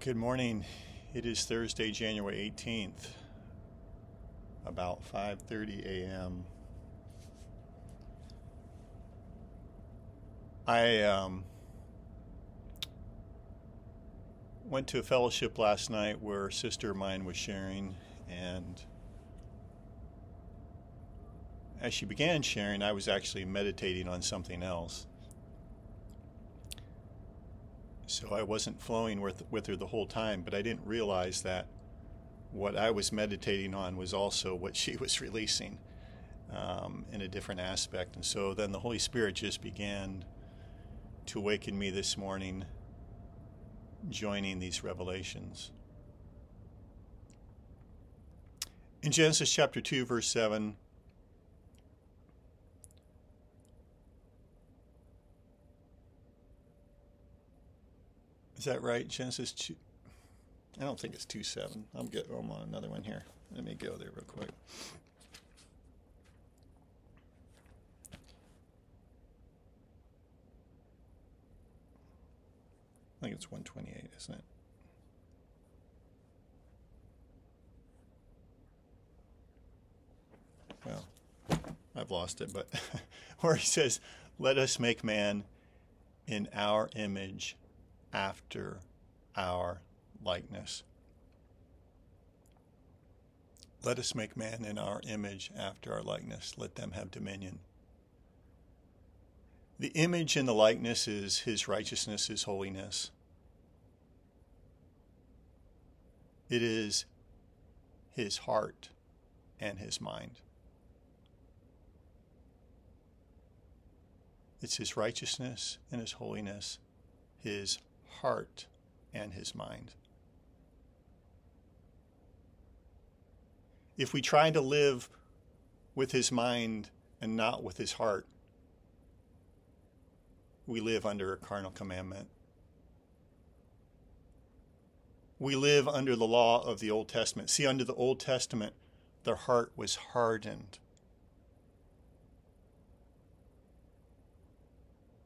Good morning. It is Thursday, January 18th, about 5:30 a.m. I um, went to a fellowship last night where a sister of mine was sharing, and as she began sharing, I was actually meditating on something else. So I wasn't flowing with, with her the whole time, but I didn't realize that what I was meditating on was also what she was releasing um, in a different aspect. And so then the Holy Spirit just began to awaken me this morning, joining these revelations. In Genesis chapter 2, verse 7, Is that right? Genesis 2. I don't think it's 2 7. I'm, get, I'm on another one here. Let me go there real quick. I think it's 128, isn't it? Well, I've lost it, but where he says, Let us make man in our image after our likeness. Let us make man in our image after our likeness. Let them have dominion. The image and the likeness is his righteousness, his holiness. It is his heart and his mind. It's his righteousness and his holiness, his heart and his mind. If we try to live with his mind and not with his heart, we live under a carnal commandment. We live under the law of the Old Testament. See, under the Old Testament, their heart was hardened.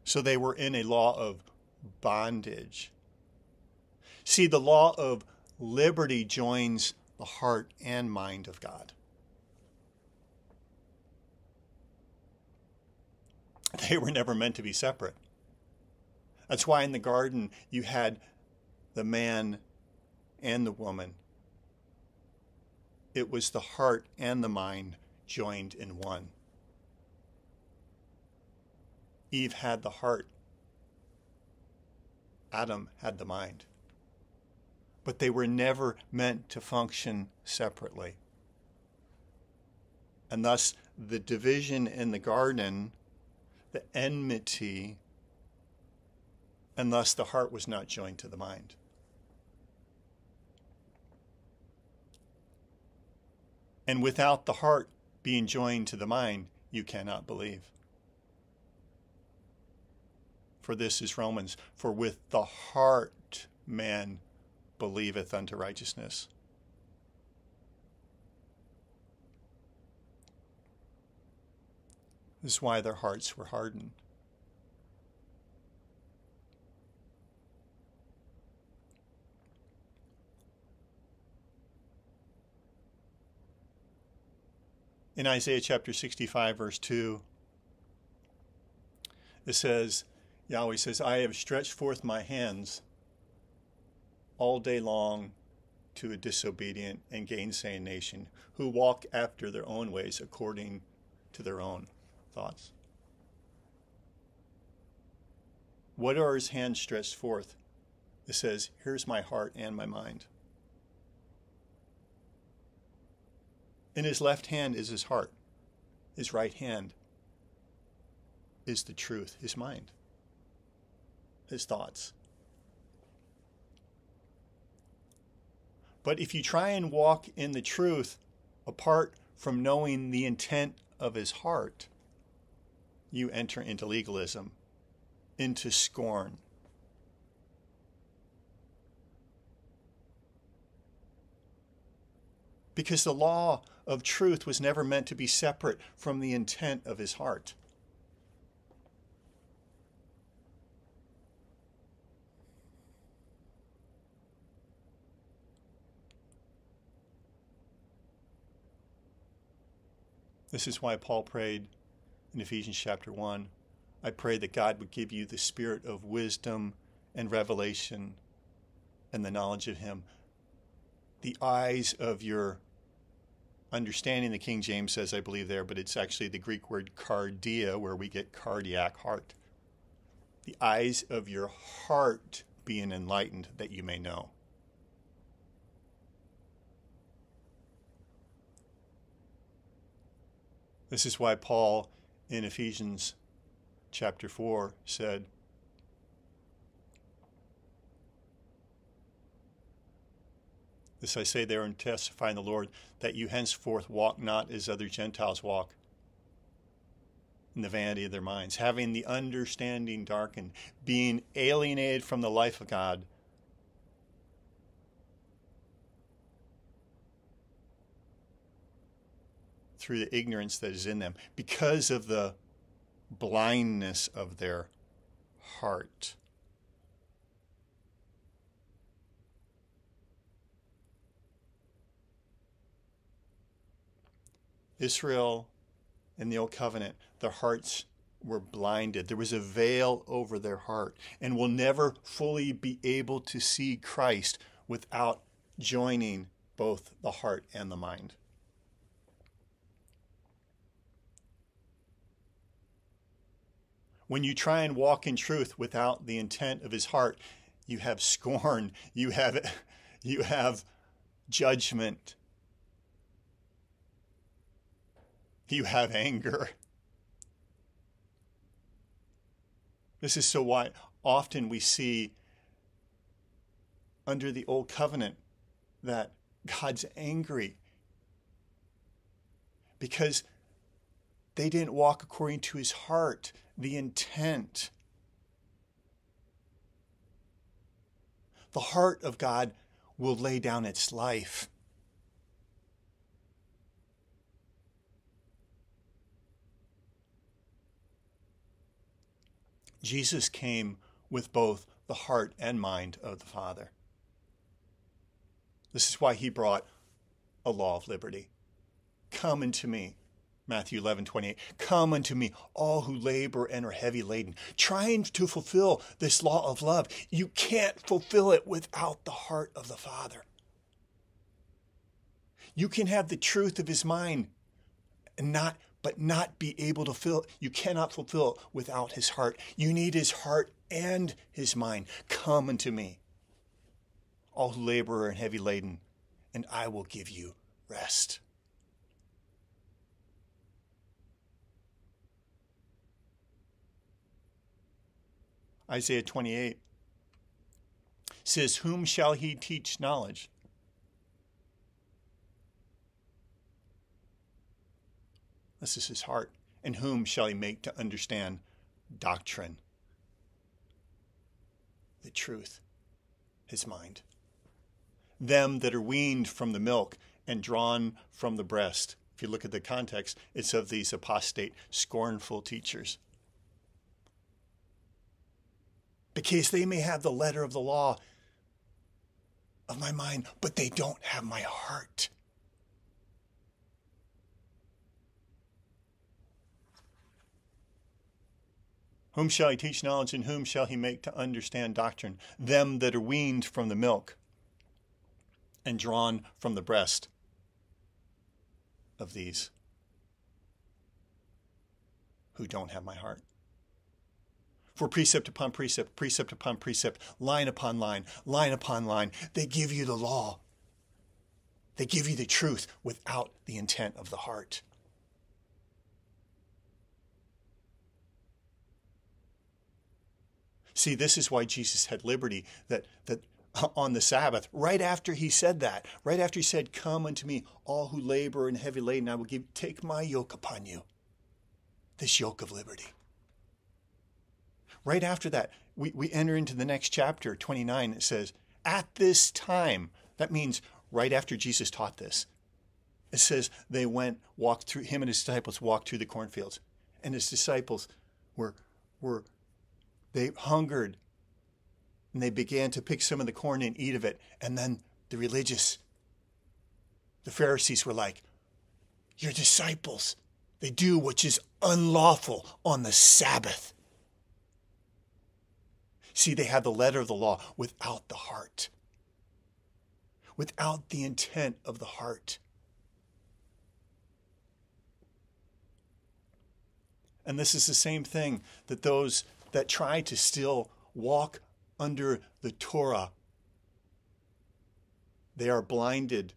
So they were in a law of bondage. See, the law of liberty joins the heart and mind of God. They were never meant to be separate. That's why in the garden you had the man and the woman. It was the heart and the mind joined in one. Eve had the heart Adam had the mind. But they were never meant to function separately. And thus, the division in the garden, the enmity, and thus the heart was not joined to the mind. And without the heart being joined to the mind, you cannot believe for this is Romans. For with the heart man believeth unto righteousness. This is why their hearts were hardened. In Isaiah chapter 65, verse 2, it says, Yahweh says, I have stretched forth my hands all day long to a disobedient and gainsaying nation who walk after their own ways according to their own thoughts. What are his hands stretched forth? It says, Here's my heart and my mind. In his left hand is his heart, his right hand is the truth, his mind his thoughts. But if you try and walk in the truth apart from knowing the intent of his heart, you enter into legalism, into scorn. Because the law of truth was never meant to be separate from the intent of his heart. This is why Paul prayed in Ephesians chapter 1 I pray that God would give you the spirit of wisdom and revelation and the knowledge of Him. The eyes of your understanding, the King James says, I believe there, but it's actually the Greek word cardia, where we get cardiac heart. The eyes of your heart being enlightened that you may know. This is why Paul in Ephesians chapter 4 said, This I say there and testify in the Lord, that you henceforth walk not as other Gentiles walk, in the vanity of their minds, having the understanding darkened, being alienated from the life of God. Through the ignorance that is in them, because of the blindness of their heart. Israel in the Old Covenant, their hearts were blinded. There was a veil over their heart, and will never fully be able to see Christ without joining both the heart and the mind. When you try and walk in truth without the intent of his heart, you have scorn, you have you have judgment, you have anger. This is so why often we see under the old covenant that God's angry because they didn't walk according to his heart, the intent. The heart of God will lay down its life. Jesus came with both the heart and mind of the Father. This is why he brought a law of liberty. Come unto me, Matthew 11, 28. Come unto me, all who labor and are heavy laden, trying to fulfill this law of love. You can't fulfill it without the heart of the Father. You can have the truth of his mind and not but not be able to fill you cannot fulfill without his heart you need his heart and his mind come unto me all who labor and heavy laden and i will give you rest isaiah 28 says whom shall he teach knowledge This is his heart. And whom shall he make to understand doctrine? The truth, his mind. Them that are weaned from the milk and drawn from the breast. If you look at the context, it's of these apostate, scornful teachers. Because they may have the letter of the law of my mind, but they don't have my heart. Whom shall he teach knowledge, and whom shall he make to understand doctrine? Them that are weaned from the milk and drawn from the breast of these who don't have my heart. For precept upon precept, precept upon precept, line upon line, line upon line, they give you the law. They give you the truth without the intent of the heart. See, this is why Jesus had liberty that that on the Sabbath, right after he said that, right after he said, Come unto me, all who labor and heavy laden, I will give take my yoke upon you. This yoke of liberty. Right after that, we, we enter into the next chapter, 29, it says, At this time, that means right after Jesus taught this. It says they went, walked through, him and his disciples walked through the cornfields. And his disciples were, were they hungered and they began to pick some of the corn and eat of it. And then the religious, the Pharisees were like, Your disciples, They do which is unlawful on the Sabbath. See, they have the letter of the law without the heart, without the intent of the heart. And this is the same thing that those that try to still walk under the Torah, they are blinded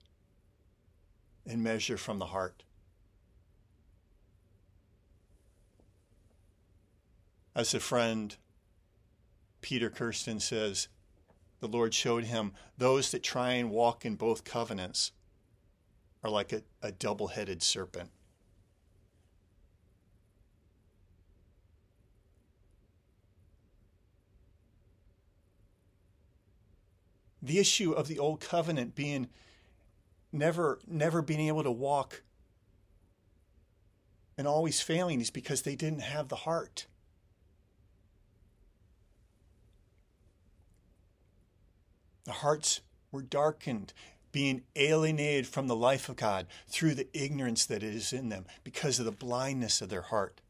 in measure from the heart. As a friend, Peter Kirsten says, the Lord showed him those that try and walk in both covenants are like a, a double headed serpent. the issue of the old covenant being never never being able to walk and always failing is because they didn't have the heart. The hearts were darkened, being alienated from the life of God through the ignorance that is in them because of the blindness of their heart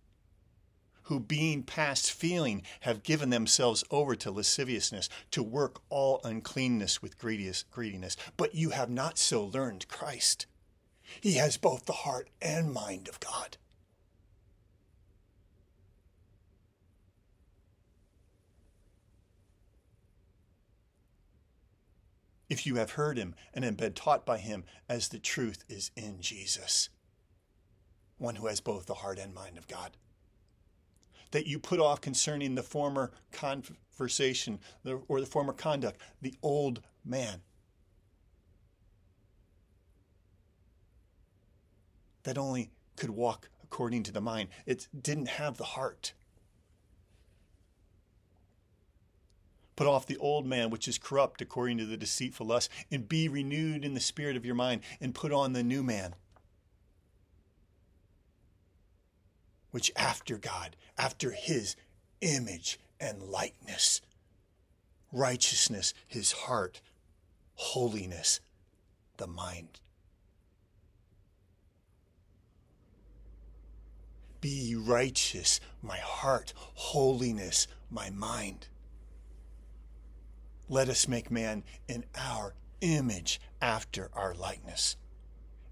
who being past feeling have given themselves over to lasciviousness, to work all uncleanness with greediness. But you have not so learned Christ. He has both the heart and mind of God. If you have heard him and have been taught by him as the truth is in Jesus, one who has both the heart and mind of God that you put off concerning the former conversation or the former conduct, the old man. That only could walk according to the mind. It didn't have the heart. Put off the old man, which is corrupt according to the deceitful lust, and be renewed in the spirit of your mind, and put on the new man which after God, after his image and likeness, righteousness, his heart, holiness, the mind. Be righteous, my heart, holiness, my mind. Let us make man in our image after our likeness.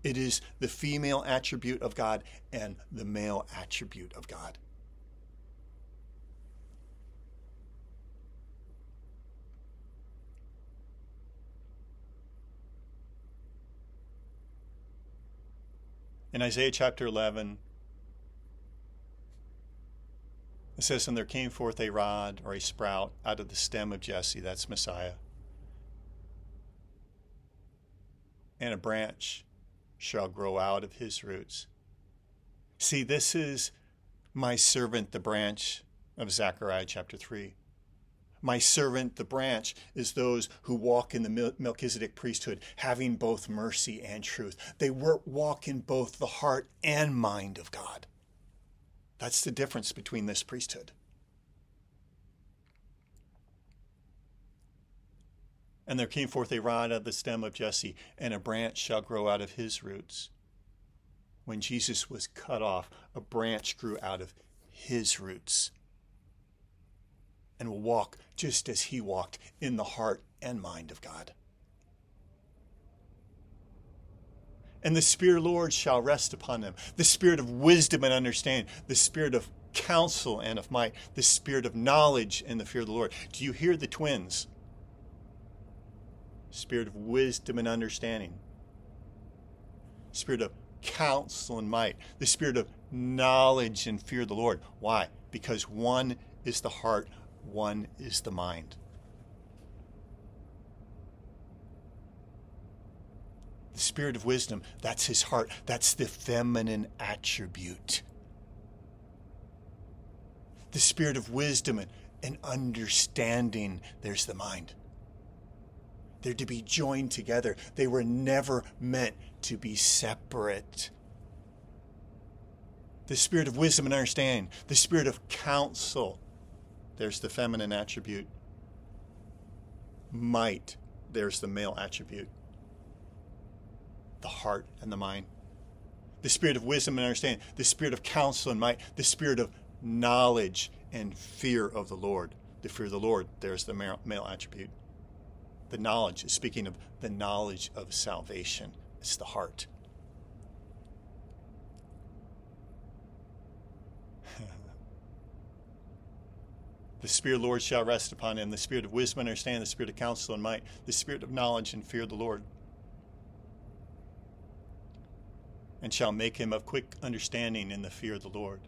It is the female attribute of God and the male attribute of God. In Isaiah chapter 11, it says, And there came forth a rod or a sprout out of the stem of Jesse, that's Messiah, and a branch shall grow out of his roots. See, this is my servant, the branch of Zechariah chapter 3. My servant, the branch, is those who walk in the Melchizedek priesthood, having both mercy and truth. They walk in both the heart and mind of God. That's the difference between this priesthood. And there came forth a rod out of the stem of Jesse, and a branch shall grow out of his roots. When Jesus was cut off, a branch grew out of his roots and will walk just as he walked in the heart and mind of God. And the Spirit of the Lord shall rest upon them the Spirit of wisdom and understanding, the Spirit of counsel and of might, the Spirit of knowledge and the fear of the Lord. Do you hear the twins? spirit of wisdom and understanding, spirit of counsel and might, the spirit of knowledge and fear of the Lord. Why? Because one is the heart, one is the mind. The spirit of wisdom, that's his heart. That's the feminine attribute. The spirit of wisdom and, and understanding, there's the mind. They're to be joined together. They were never meant to be separate. The spirit of wisdom and understanding, the spirit of counsel. There's the feminine attribute. Might, there's the male attribute. The heart and the mind. the spirit of wisdom and understanding, the spirit of counsel and might, the spirit of knowledge and fear of the Lord. The fear of the Lord, there's the male attribute. The knowledge is speaking of the knowledge of salvation, it's the heart. the Spirit of the Lord shall rest upon him, the Spirit of wisdom and understanding, the Spirit of counsel and might, the Spirit of knowledge and fear of the Lord. And shall make him of quick understanding in the fear of the Lord.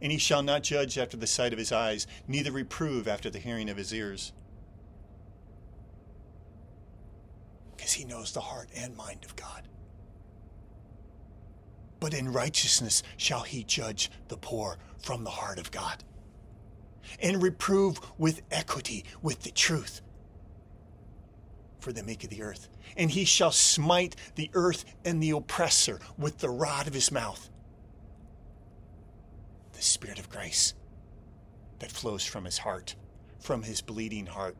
And he shall not judge after the sight of his eyes, neither reprove after the hearing of his ears. Because he knows the heart and mind of God. But in righteousness shall he judge the poor from the heart of God, and reprove with equity, with the truth, for the meek of the earth. And he shall smite the earth and the oppressor with the rod of his mouth the Spirit of grace that flows from his heart, from his bleeding heart.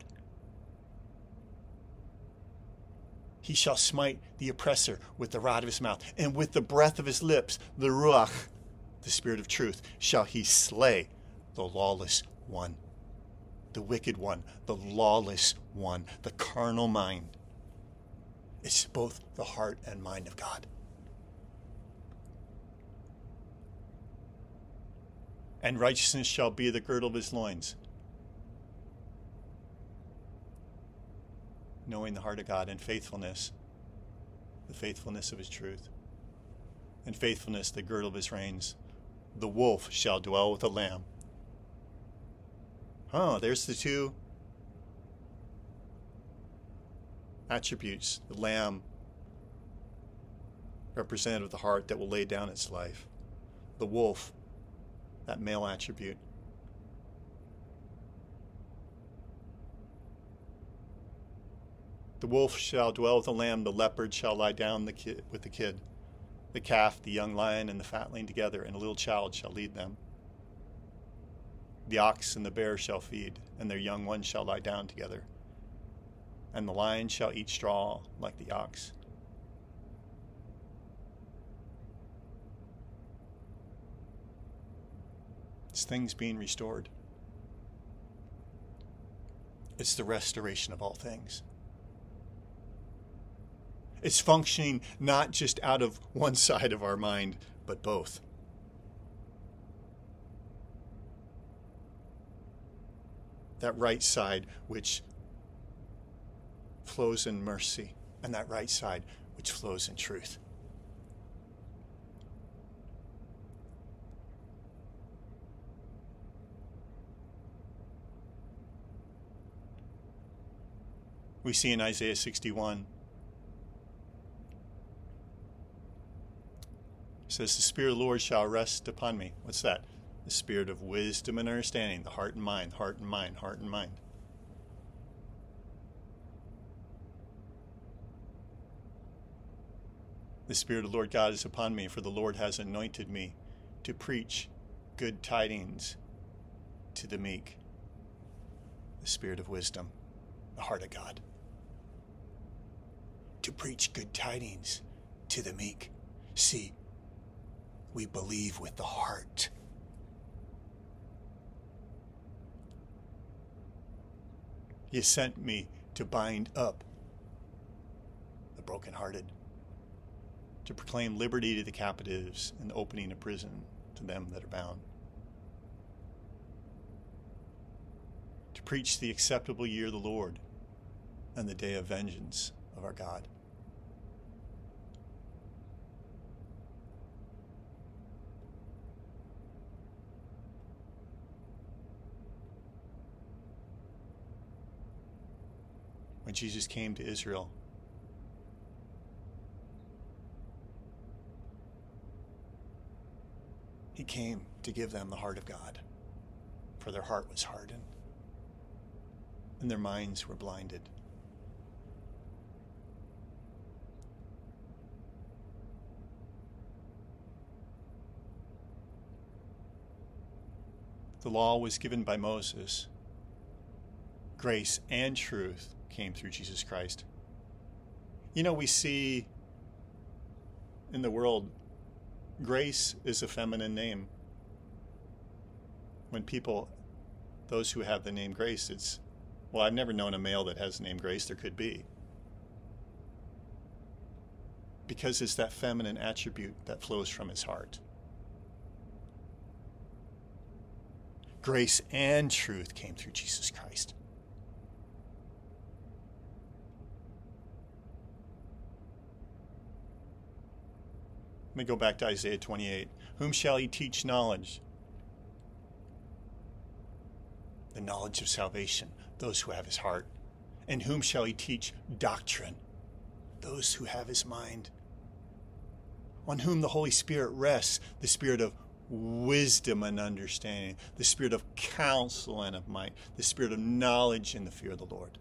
He shall smite the oppressor with the rod of his mouth, and with the breath of his lips, the Ruach, the Spirit of truth, shall he slay the lawless one, the wicked one, the lawless one, the carnal mind. It's both the heart and mind of God. and righteousness shall be the girdle of his loins. Knowing the heart of God and faithfulness, the faithfulness of his truth, and faithfulness the girdle of his reins. The wolf shall dwell with the lamb. Oh, there's the two attributes. The lamb represented with the heart that will lay down its life. The wolf that male attribute. The wolf shall dwell with the lamb, the leopard shall lie down the kid, with the kid. The calf, the young lion, and the fatling together, and a little child shall lead them. The ox and the bear shall feed, and their young ones shall lie down together. And the lion shall eat straw like the ox. It's things being restored. It's the restoration of all things. It's functioning not just out of one side of our mind, but both. That right side, which flows in mercy, and that right side, which flows in truth. we see in Isaiah 61. It says, The Spirit of the Lord shall rest upon me. What's that? The spirit of wisdom and understanding, the heart and mind, heart and mind, heart and mind. The Spirit of the Lord God is upon me, for the Lord has anointed me to preach good tidings to the meek. The Spirit of wisdom, the heart of God to preach good tidings to the meek. See, we believe with the heart. You sent me to bind up the brokenhearted, to proclaim liberty to the captives and opening a prison to them that are bound, to preach the acceptable year of the Lord and the day of vengeance of our God. when Jesus came to Israel. He came to give them the heart of God, for their heart was hardened and their minds were blinded. The law was given by Moses. Grace and truth came through Jesus Christ. You know, we see in the world Grace is a feminine name. When people, those who have the name Grace, it's, well, I've never known a male that has the name Grace. There could be. Because it's that feminine attribute that flows from his heart. Grace and truth came through Jesus Christ. Let me go back to Isaiah 28. Whom shall he teach knowledge? The knowledge of salvation, those who have his heart. And whom shall he teach doctrine? Those who have his mind. On whom the Holy Spirit rests, the Spirit of wisdom and understanding, the Spirit of counsel and of might, the Spirit of knowledge and the fear of the Lord.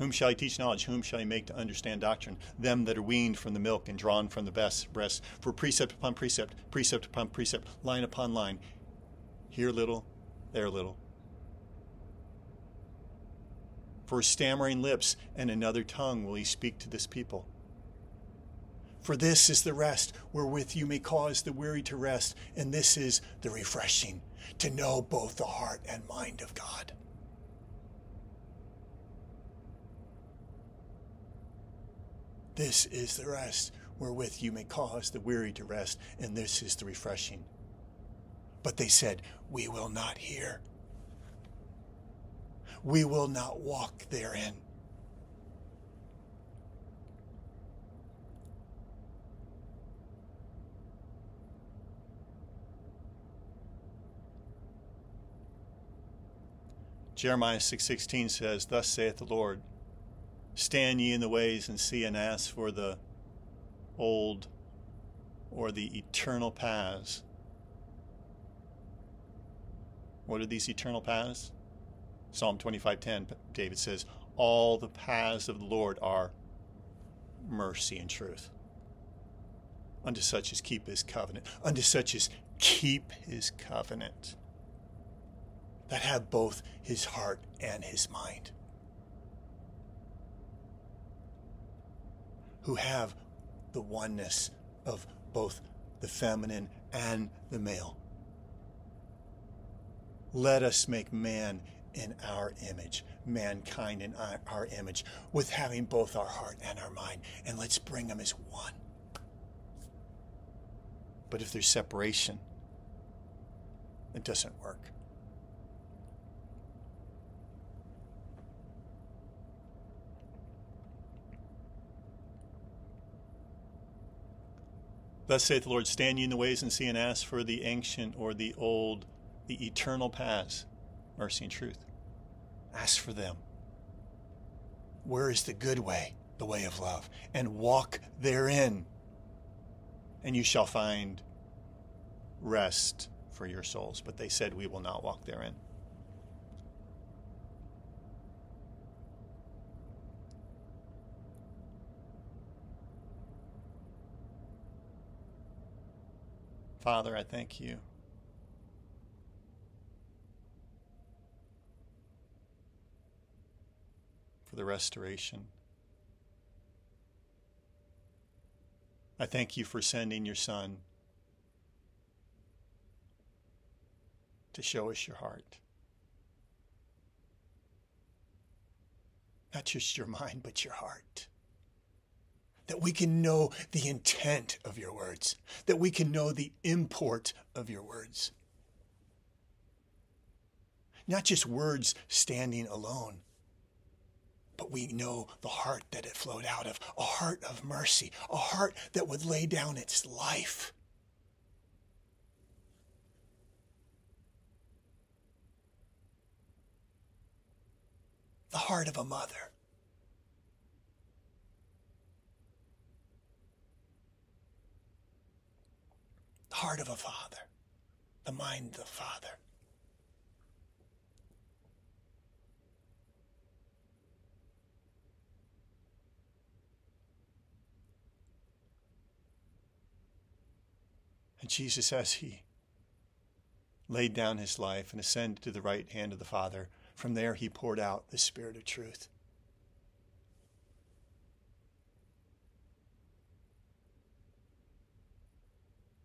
Whom shall he teach knowledge? Whom shall he make to understand doctrine? Them that are weaned from the milk and drawn from the best breast. For precept upon precept, precept upon precept, line upon line. Here little, there little. For stammering lips and another tongue will he speak to this people. For this is the rest wherewith you may cause the weary to rest, and this is the refreshing, to know both the heart and mind of God. This is the rest wherewith you may cause the weary to rest, and this is the refreshing. But they said, We will not hear. We will not walk therein. Jeremiah 6:16 says, "Thus saith the Lord, Stand ye in the ways and see and ask for the old or the eternal paths. What are these eternal paths? Psalm 25:10 David says, "All the paths of the Lord are mercy and truth. Unto such as keep his covenant, unto such as keep his covenant, that have both his heart and his mind." Who have the oneness of both the feminine and the male. Let us make man in our image, mankind in our image, with having both our heart and our mind, and let's bring them as one. But if there's separation, it doesn't work. Thus saith the Lord, stand ye in the ways and see and ask for the ancient or the old, the eternal paths, mercy and truth. Ask for them. Where is the good way, the way of love? And walk therein, and you shall find rest for your souls. But they said, We will not walk therein. Father, I thank you. For the restoration. I thank you for sending your Son to show us your heart. Not just your mind, but your heart that we can know the intent of your words, that we can know the import of your words. Not just words standing alone, but we know the heart that it flowed out of a heart of mercy, a heart that would lay down its life. The heart of a mother. The heart of a father, the mind of the father. And Jesus, as he laid down his life and ascended to the right hand of the Father, from there he poured out the Spirit of truth.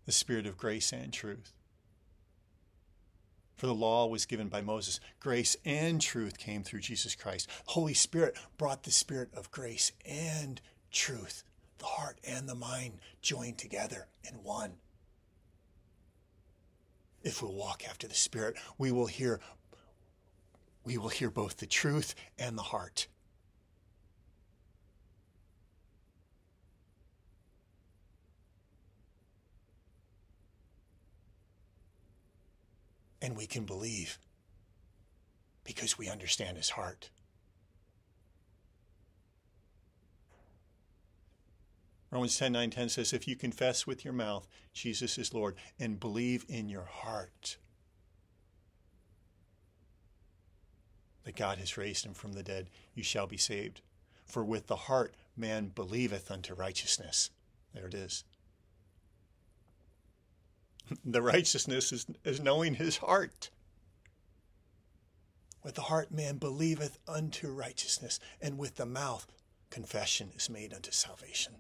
The Spirit of grace and truth. For the law was given by Moses. Grace and truth came through Jesus Christ. Holy Spirit brought the Spirit of grace and truth, the heart and the mind joined together in one. If we walk after the Spirit, we will hear we will hear both the truth and the heart. And we can believe because we understand his heart. Romans 10 9 10 says, If you confess with your mouth Jesus is Lord and believe in your heart that God has raised him from the dead, you shall be saved. For with the heart man believeth unto righteousness. There it is. The righteousness is, is knowing his heart. With the heart man believeth unto righteousness, and with the mouth confession is made unto salvation.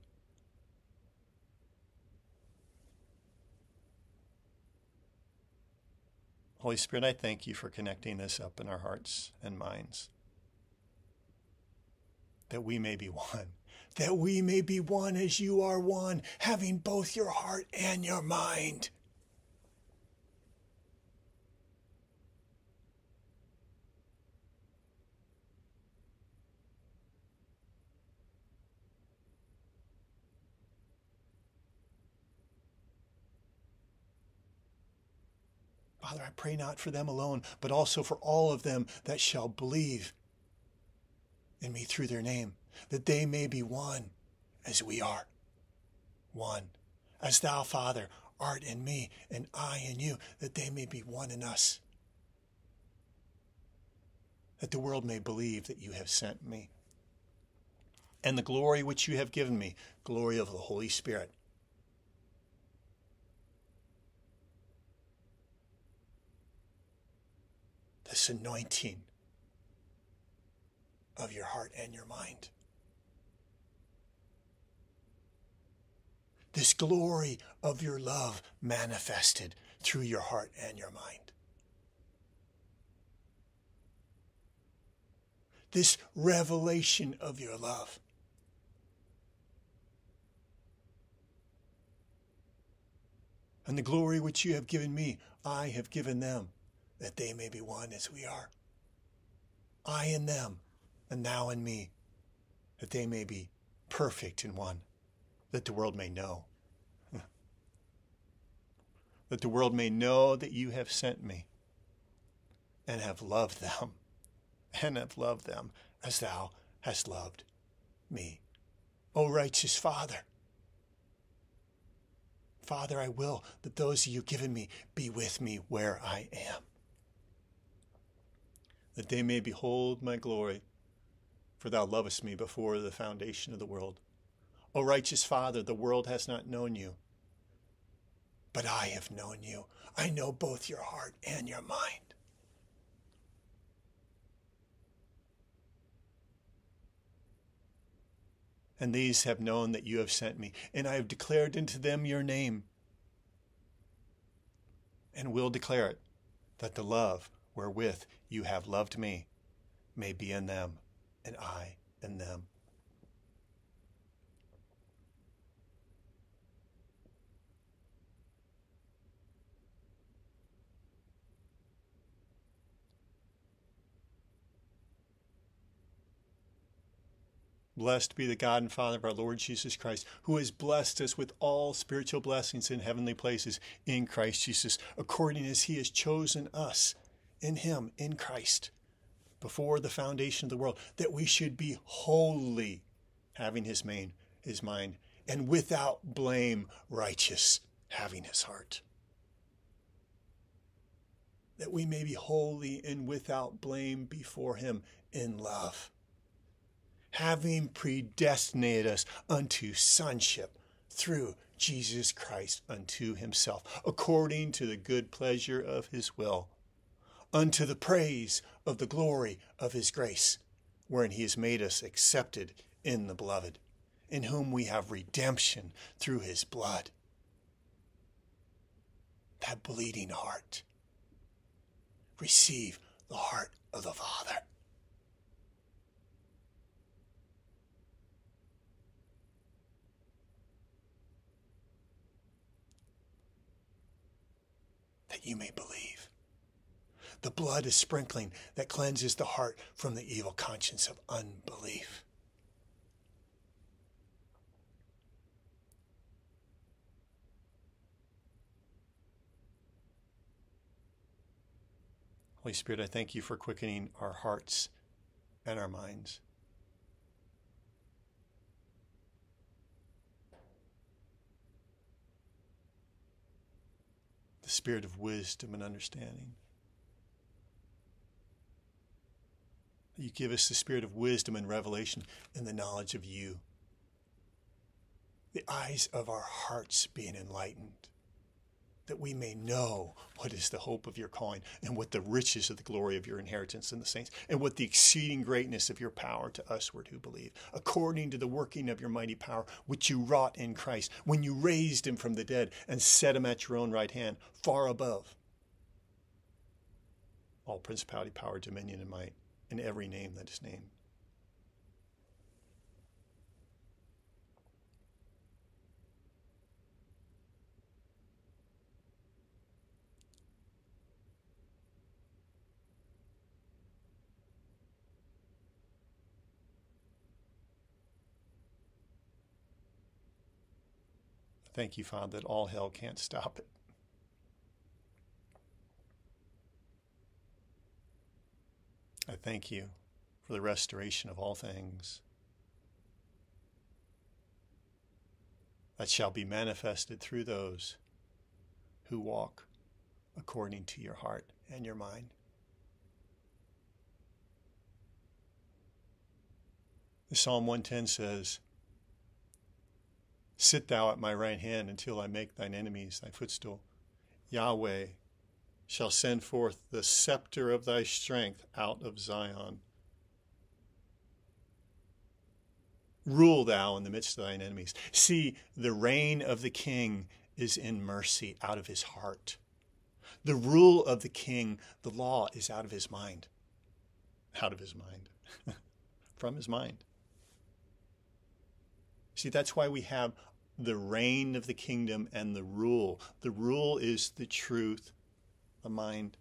Holy Spirit, I thank you for connecting this up in our hearts and minds. That we may be one. That we may be one as you are one, having both your heart and your mind. Father, I pray not for them alone, but also for all of them that shall believe in me through their name, that they may be one as we are. One. As thou, Father, art in me, and I in you, that they may be one in us. That the world may believe that you have sent me. And the glory which you have given me, glory of the Holy Spirit, this anointing of your heart and your mind. This glory of your love manifested through your heart and your mind. This revelation of your love. And the glory which you have given me, I have given them that they may be one as we are. I in them, and thou in me, that they may be perfect in one, that the world may know. that the world may know that you have sent me and have loved them, and have loved them as thou hast loved me. O righteous Father, Father, I will that those you've given me be with me where I am that they may behold my glory. For thou lovest me before the foundation of the world. O righteous Father, the world has not known you, but I have known you. I know both your heart and your mind. And these have known that you have sent me, and I have declared unto them your name, and will declare it, that the love wherewith you have loved me may be in them, and I in them. Blessed be the God and Father of our Lord Jesus Christ, who has blessed us with all spiritual blessings in heavenly places in Christ Jesus, according as he has chosen us in Him, in Christ, before the foundation of the world, that we should be holy, having His main, His mind, and without blame, righteous, having His heart. That we may be holy and without blame before Him in love, having predestinated us unto sonship through Jesus Christ unto himself, according to the good pleasure of his will, unto the praise of the glory of his grace, wherein he has made us accepted in the beloved, in whom we have redemption through his blood, that bleeding heart. Receive the heart of the Father. That you may believe. The blood is sprinkling that cleanses the heart from the evil conscience of unbelief. Holy Spirit, I thank you for quickening our hearts and our minds. The spirit of wisdom and understanding. You give us the spirit of wisdom and revelation and the knowledge of you. The eyes of our hearts being enlightened that we may know what is the hope of your calling and what the riches of the glory of your inheritance in the saints and what the exceeding greatness of your power to usward who believe according to the working of your mighty power which you wrought in Christ when you raised him from the dead and set him at your own right hand far above all principality power dominion and might in every name that is named Thank you, Father, that all hell can't stop it. I thank you for the restoration of all things that shall be manifested through those who walk according to your heart and your mind. The Psalm 110 says, Sit thou at my right hand until I make thine enemies thy footstool. Yahweh shall send forth the scepter of thy strength out of Zion. Rule thou in the midst of thine enemies. See, the reign of the king is in mercy out of his heart. The rule of the king, the law, is out of his mind. Out of his mind. From his mind. See, that's why we have the reign of the kingdom and the rule. The rule is the truth, the mind.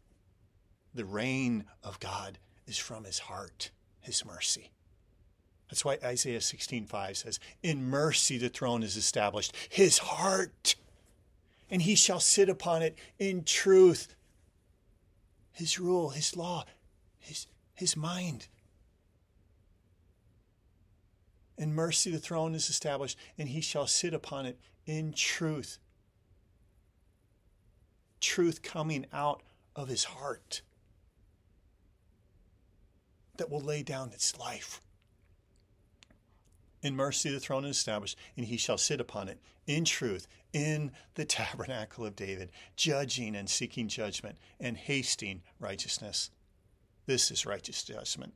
The reign of God is from his heart, his mercy. That's why Isaiah 16:5 says, "In mercy the throne is established, his heart, and he shall sit upon it in truth." His rule, his law, his his mind. In mercy the throne is established, and he shall sit upon it in truth. Truth coming out of his heart that will lay down its life. In mercy the throne is established, and he shall sit upon it in truth in the tabernacle of David, judging and seeking judgment and hasting righteousness. This is righteous judgment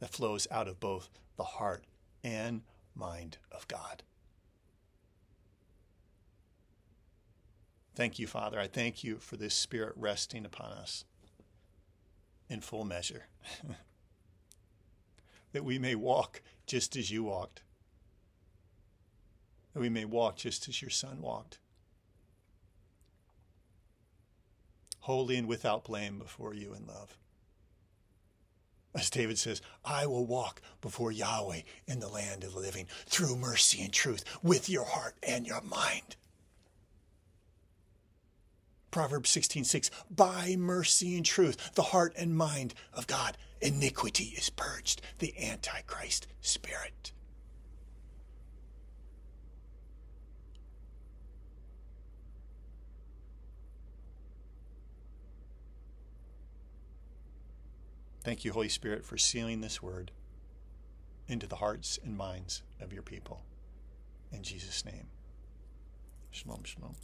that flows out of both the heart and mind of God. Thank you, Father. I thank you for this Spirit resting upon us in full measure. that we may walk just as you walked. That we may walk just as your Son walked. Holy and without blame before you in love. As David says, I will walk before Yahweh in the land of the living through mercy and truth with your heart and your mind. Proverbs 16:6 6, By mercy and truth the heart and mind of God iniquity is purged the antichrist spirit Thank you, Holy Spirit, for sealing this word into the hearts and minds of your people. In Jesus' name. Shalom, shalom.